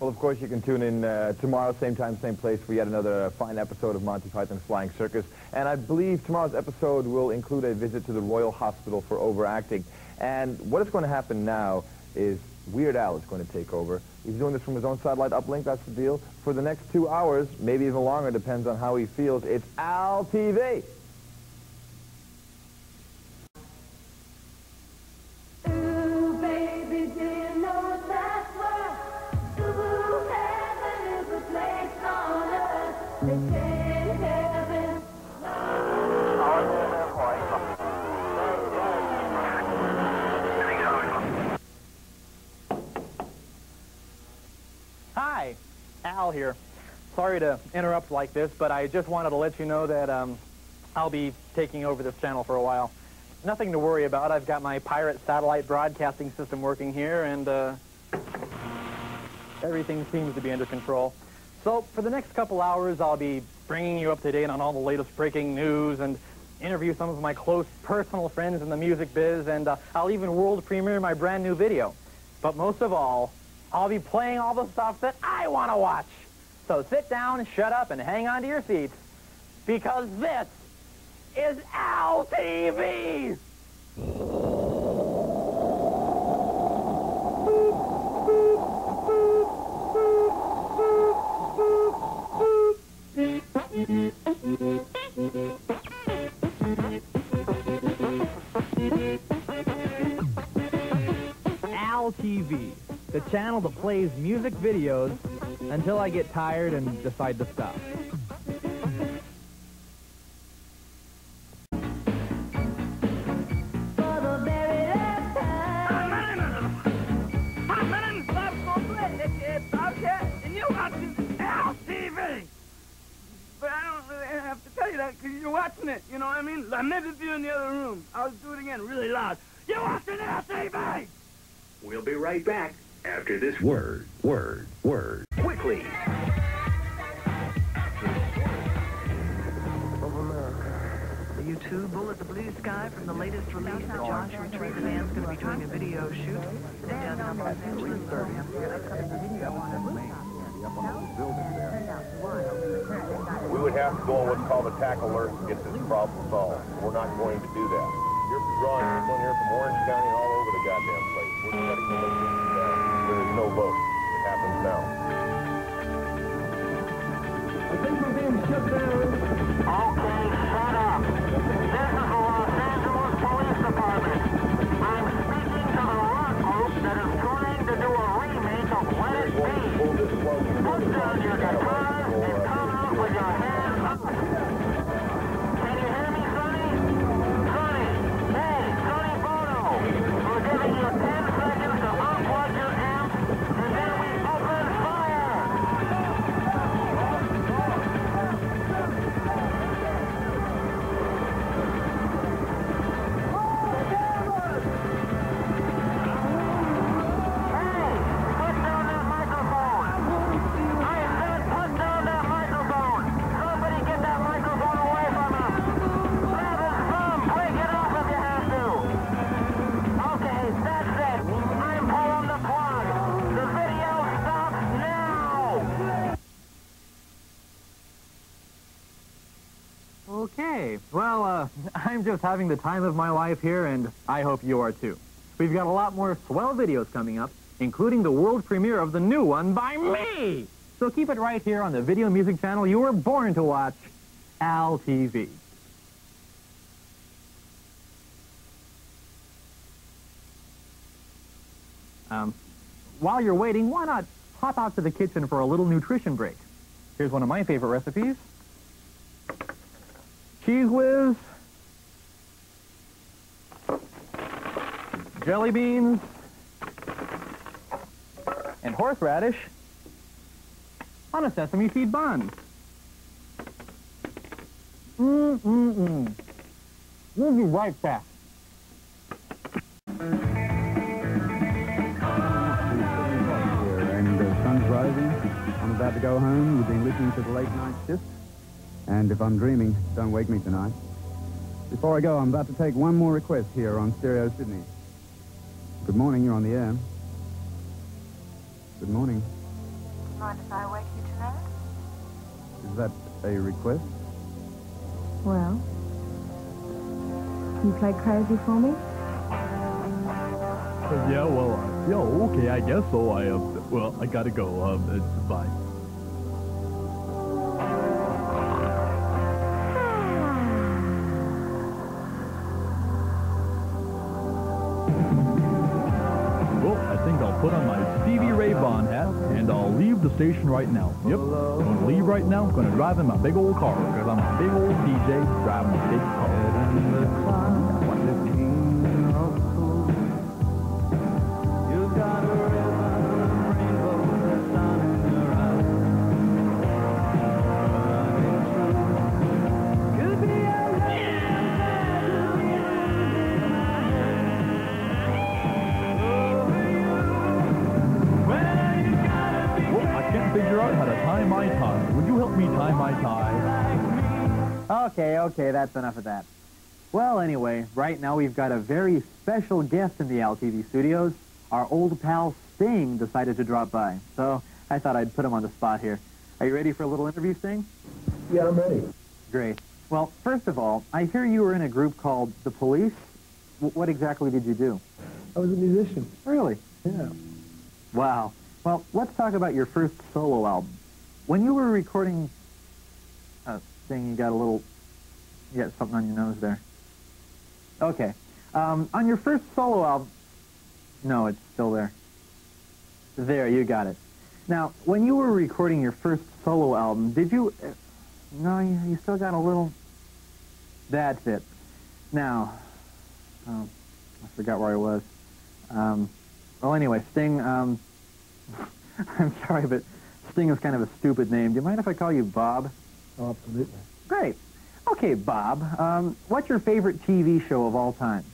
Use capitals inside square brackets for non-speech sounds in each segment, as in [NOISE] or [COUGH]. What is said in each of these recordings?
Well, of course, you can tune in uh, tomorrow, same time, same place, for yet another fine episode of Monty Python's Flying Circus. And I believe tomorrow's episode will include a visit to the Royal Hospital for overacting. And what is going to happen now is Weird Al is going to take over. He's doing this from his own satellite uplink, that's the deal. For the next two hours, maybe even longer, depends on how he feels, it's Al TV. Here. Sorry to interrupt like this, but I just wanted to let you know that um, I'll be taking over this channel for a while. Nothing to worry about. I've got my pirate satellite broadcasting system working here, and uh, everything seems to be under control. So for the next couple hours, I'll be bringing you up to date on all the latest breaking news and interview some of my close personal friends in the music biz, and uh, I'll even world premiere my brand new video. But most of all, I'll be playing all the stuff that I want to watch. So sit down, shut up, and hang on to your seats, because this is Al TV! Al TV, the channel that plays music videos until I get tired and decide to stop. To because you're watching it. You know what I mean? I meant if you in the other room. I'll do it again really loud. You're watching Al TV. We'll be right back after this word, word, word. Quickly. The U2 Bullet the Blue Sky from the latest release of Joshua Tree. The band's going to be doing a video shoot downtown Los Angeles. We would have to go on what's called a tactical alert to get this problem solved. We're not going to do that. You're drawing people in here from Orange County and all over the goddamn place. We're shutting the location down. There is no vote. It happens now. Okay, shut up. This I'm just having the time of my life here, and I hope you are too. We've got a lot more swell videos coming up, including the world premiere of the new one by me! So keep it right here on the video music channel you were born to watch, Al TV. Um, while you're waiting, why not pop out to the kitchen for a little nutrition break? Here's one of my favorite recipes. Cheez Whiz, jelly beans, and horseradish on a sesame seed bun. Mm-mm-mm. We'll be right back. and the sun's rising. I'm about to go home. You've been listening to the late night shift. And if I'm dreaming, don't wake me tonight. Before I go, I'm about to take one more request here on Stereo Sydney. Good morning, you're on the air. Good morning. Mind if I wake you tonight? Is that a request? Well, can you play crazy for me? Yeah, well, uh, yeah, okay, I guess so. I, uh, well, I gotta go. Um, uh, bye. Put on my Stevie Ray Vaughan hat and I'll leave the station right now. Yep, I'm gonna leave right now. I'm gonna drive in my big old car because I'm a big old DJ driving a big car. Okay, okay, that's enough of that. Well, anyway, right now we've got a very special guest in the Al TV studios. Our old pal Sting decided to drop by, so I thought I'd put him on the spot here. Are you ready for a little interview, Sting? Yeah, I'm ready. Great. Well, first of all, I hear you were in a group called The Police. W- what exactly did you do? I was a musician. Really? Yeah. Wow. Well, let's talk about your first solo album. When you were recording... Uh, Sting, you got a little... You got something on your nose there. Okay. Um, on your first solo album... No, it's still there. There, you got it. Now, when you were recording your first solo album, did you... Uh, no, you, you still got a little... That's it. Now... Oh, I forgot where I was. Um, well, anyway, Sting, um... [LAUGHS] I'm sorry, but Sting is kind of a stupid name. Do you mind if I call you Bob? Oh, absolutely. Great. Okay, Bob, um, what's your favorite TV show of all time?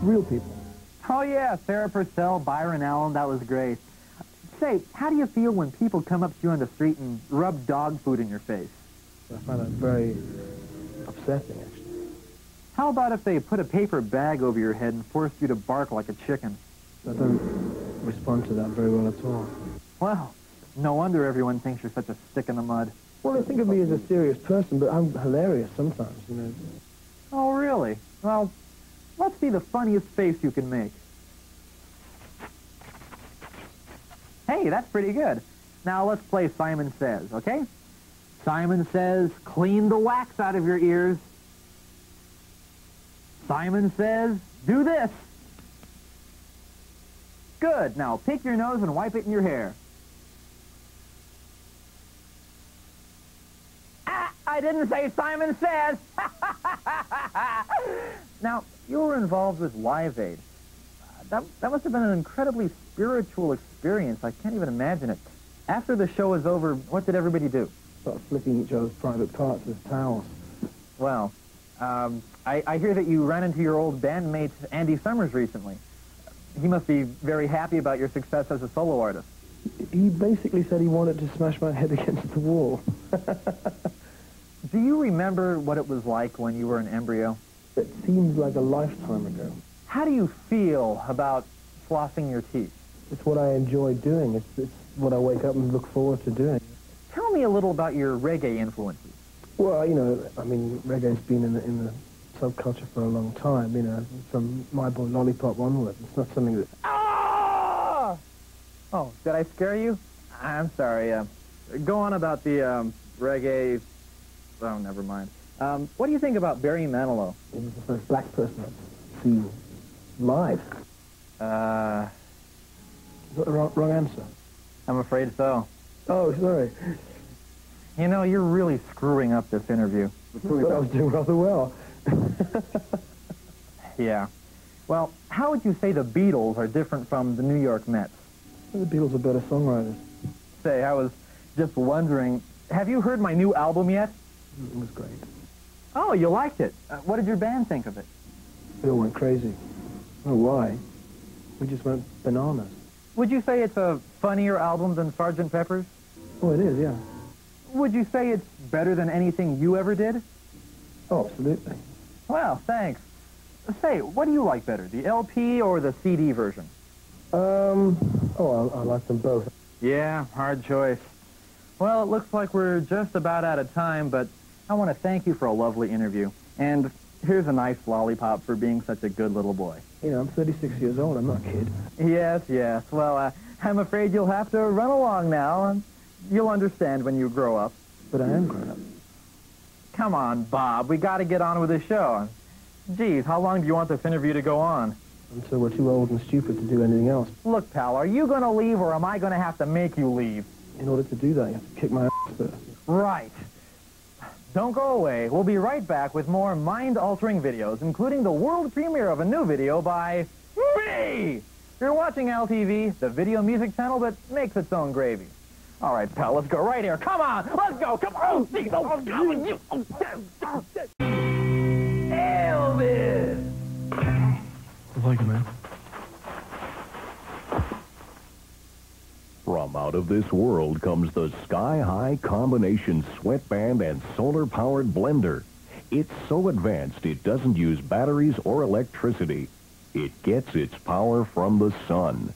Real people. Oh, yeah, Sarah Purcell, Byron Allen, that was great. Say, how do you feel when people come up to you on the street and rub dog food in your face? I find that very upsetting, actually. How about if they put a paper bag over your head and forced you to bark like a chicken? I don't respond to that very well at all. Well, no wonder everyone thinks you're such a stick in the mud. Well, they think of me as a serious person, but I'm hilarious sometimes, you know. Oh, really? Well, let's see the funniest face you can make. Hey, that's pretty good. Now let's play Simon Says, okay? Simon Says, clean the wax out of your ears. Simon Says, do this. Good. Now pick your nose and wipe it in your hair. Ah, I didn't say Simon Says. [LAUGHS] now, you were involved with Live Aid. Uh, That, that must have been an incredibly spiritual experience. I can't even imagine it. After the show was over, what did everybody do? Start flicking each other's private parts with towels. Well, um, I, I hear that you ran into your old bandmate Andy Summers recently. He must be very happy about your success as a solo artist. He basically said he wanted to smash my head [LAUGHS] against the wall. [LAUGHS] Do you remember what it was like when you were an embryo? It seems like a lifetime ago. How do you feel about flossing your teeth? It's what I enjoy doing. It's, it's what I wake up and look forward to doing. Tell me a little about your reggae influences. Well, you know, I mean, reggae's been in the, in the subculture for a long time, you know, from My Boy Lollipop onward. It's not something that... Ah! Oh, did I scare you? I'm sorry. Uh, go on about the um, reggae. Oh, never mind. Um, what do you think about Barry Manilow? He was the first black person I've seen live. Uh, Is that the wrong, wrong answer? I'm afraid so. Oh, sorry. You know, you're really screwing up this interview. I was doing rather well. [LAUGHS] Yeah. Well, how would you say the Beatles are different from the New York Mets? the Beatles are better songwriters. Say, I was just wondering, have you heard my new album yet? It was great. Oh, you liked it. Uh, what did your band think of it? We all went crazy. Oh, why? We just went bananas. Would you say it's a funnier album than Sgt. Pepper's? Oh, it is, yeah. Would you say it's better than anything you ever did? Oh, absolutely. Well, thanks. Say, what do you like better, the LP or the CD version? Um, oh, I, I like them both. Yeah, hard choice. Well, it looks like we're just about out of time, but I want to thank you for a lovely interview. And here's a nice lollipop for being such a good little boy. You know, I'm 36 years old. I'm not a kid. Yes, yes. Well, uh, I'm afraid you'll have to run along now, and you'll understand when you grow up. But I am grown up. Come on, Bob. We got to get on with the show. Geez, how long do you want this interview to go on? Until we're too old and stupid to do anything else. Look, pal, are you going to leave, or am I going to have to make you leave? In order to do that, you have to kick my ass first. Right. Don't go away. We'll be right back with more mind-altering videos, including the world premiere of a new video by me! You're watching Al TV, the video music channel that makes its own gravy. All right, pal, let's go right here. Come on, let's go. Come on. Oh, oh, oh, Elvis! Like it, man. From out of this world comes the Sky High Combination Sweatband and Solar Powered Blender. It's so advanced it doesn't use batteries or electricity. It gets its power from the sun.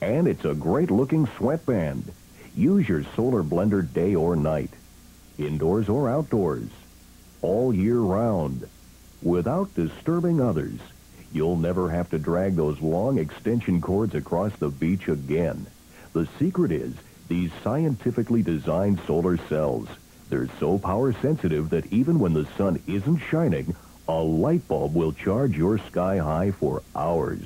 And it's a great looking sweatband. Use your solar blender day or night, indoors or outdoors, all year round, without disturbing others. You'll never have to drag those long extension cords across the beach again. The secret is these scientifically designed solar cells. They're so power sensitive that even when the sun isn't shining, a light bulb will charge your sky high for hours.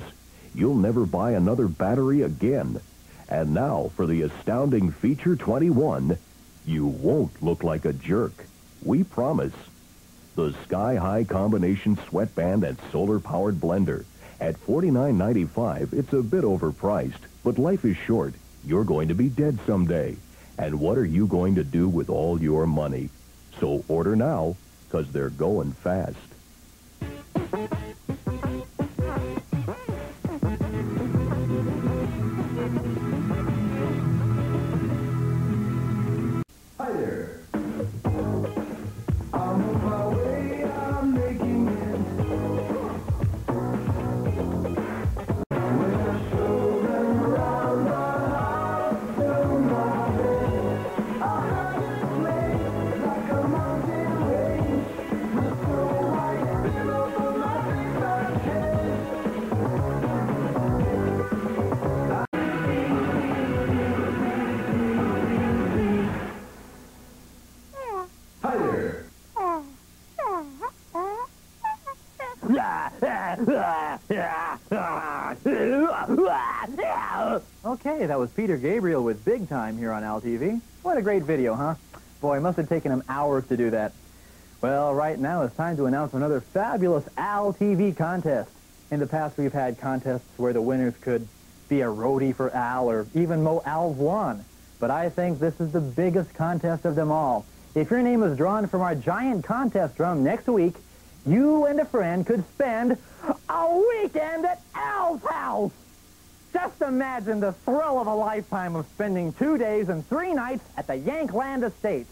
You'll never buy another battery again. And now for the astounding feature 21, you won't look like a jerk. We promise. The Sky High Combination Sweatband and Solar Powered Blender. At $49.95, it's a bit overpriced, but life is short. You're going to be dead someday. And what are you going to do with all your money? So order now, because they're going fast. What a great video, huh? Boy, it must have taken him hours to do that. Well, right now it's time to announce another fabulous Al TV contest. In the past, we've had contests where the winners could be a roadie for Al or even mow Al's lawn. But I think this is the biggest contest of them all. If your name is drawn from our giant contest drum next week, you and a friend could spend a weekend at Al's house. Just imagine the thrill of a lifetime of spending two days and three nights at the Yankland Estates.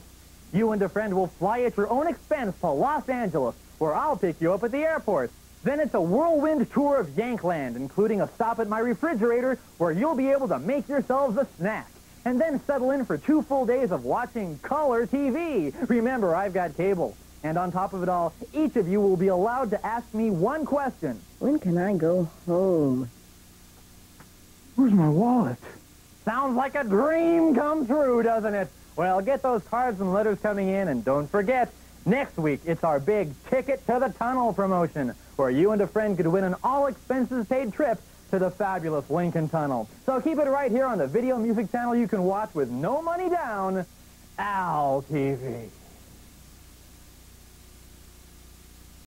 You and a friend will fly at your own expense to Los Angeles, where I'll pick you up at the airport. Then it's a whirlwind tour of Yankland, including a stop at my refrigerator, where you'll be able to make yourselves a snack. And then settle in for two full days of watching color TV. Remember, I've got cable. And on top of it all, each of you will be allowed to ask me one question. When can I go home? Where's my wallet? Sounds like a dream come true, doesn't it? Well, get those cards and letters coming in, and don't forget, next week it's our big Ticket to the Tunnel promotion, where you and a friend could win an all-expenses-paid trip to the fabulous Lincoln Tunnel. So keep it right here on the video music channel you can watch with no money down, Al TV.